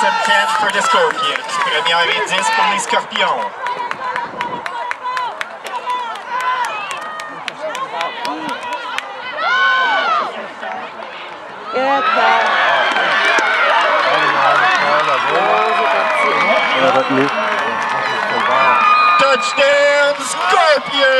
10 for the Scorpions. Premier indice pour les Scorpions. Touchdown Scorpion!